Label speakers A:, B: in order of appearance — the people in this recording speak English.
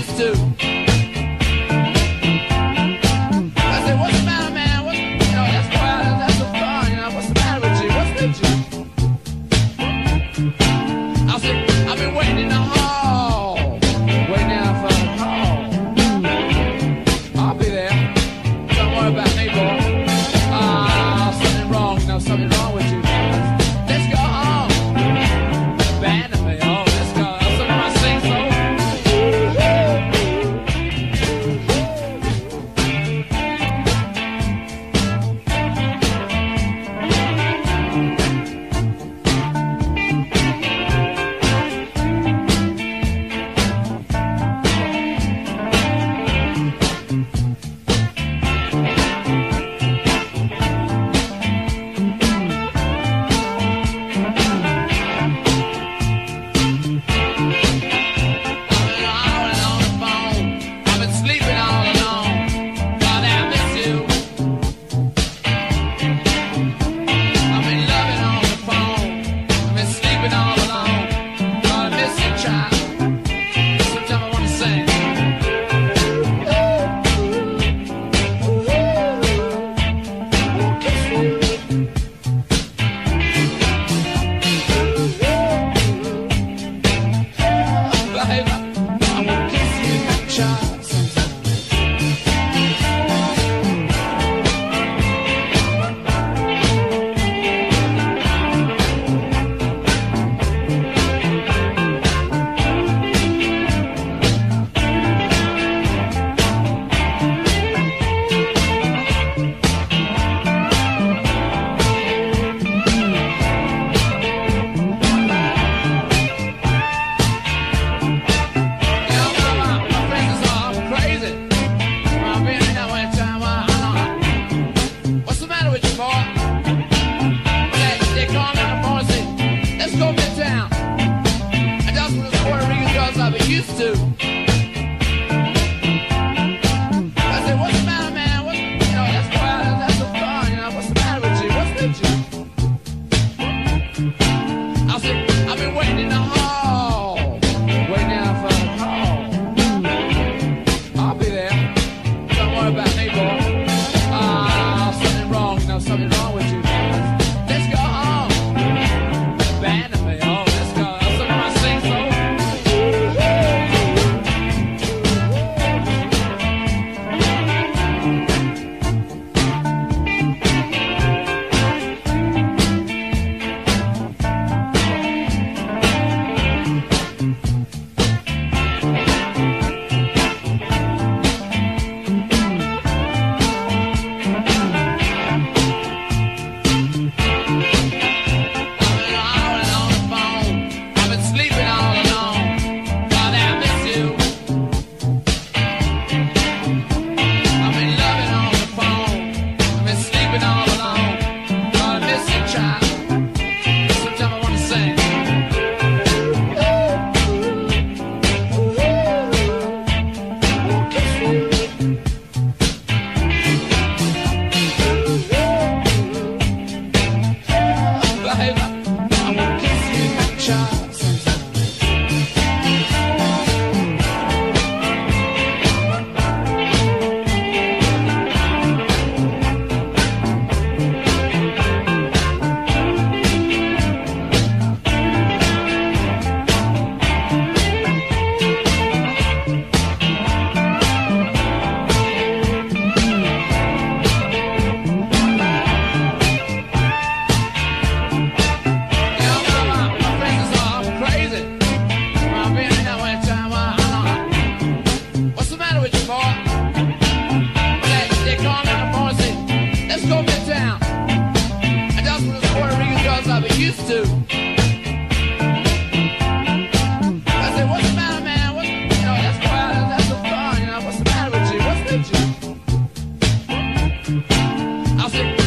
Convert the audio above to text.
A: used to. closet.